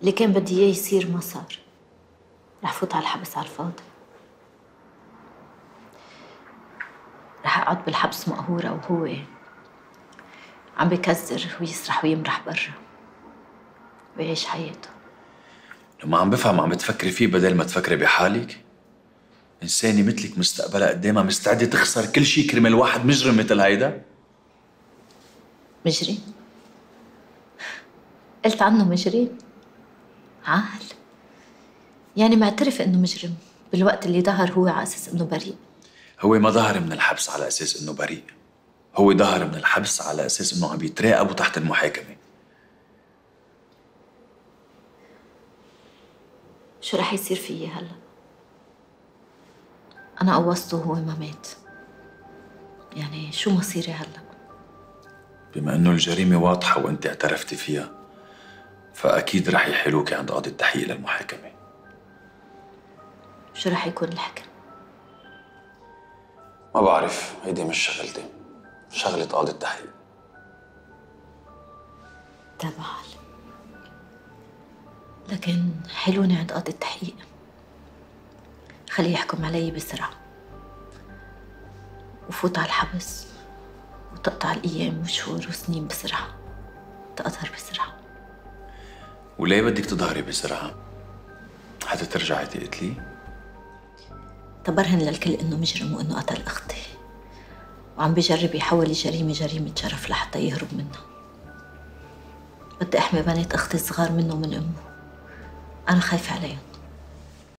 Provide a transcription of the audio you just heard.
اللي كان بدي إياه يصير ما صار. رح فوت على الحبس على الفاضي. رح أقعد بالحبس مقهورة وهو عم بكزر ويسرح ويمرح برا. ويعيش حياته. لما عم بفهم عم بتفكري فيه بدل ما تفكري بحالك؟ إنسانة مثلك مستقبلها قدامها مستعدة تخسر كل شيء كرمال واحد مجرم مثل هيدا؟ مجرم؟ قلت عنه مجرم. عال. يعني معترف إنه مجرم بالوقت اللي ظهر هو على أساس إنه بريء. هو ما ظهر من الحبس على أساس إنه بريء. هو ظهر من الحبس على أساس إنه عم يتراقب تحت المحاكمة. شو رح يصير فيي هلا؟ أنا قوصته وهو ما مات. يعني شو مصيري هلا؟ بما إنه الجريمة واضحة وأنت اعترفتي فيها فأكيد رح يحيلوكي عند قاضي التحقيق للمحاكمة. شو رح يكون الحكم؟ ما بعرف هيدي مش شغلتي. شغلة قاضي التحقيق. تبعل لكن حلوني عند قاضي التحقيق. خليه يحكم علي بسرعة. وفوت على الحبس وتقطع الأيام وشهور وسنين بسرعة. تقطر بسرعة. وليه بدك تظهري بسرعة؟ حتى ترجعي تقتلي؟ تبرهن للكل إنه مجرم وإنه قتل أختي وعم بجرب يحول الجريمة جريمة شرف لحتى يهرب منها بدي أحمي بنات أختي الصغار منه ومن أمه أنا خايفة عليهم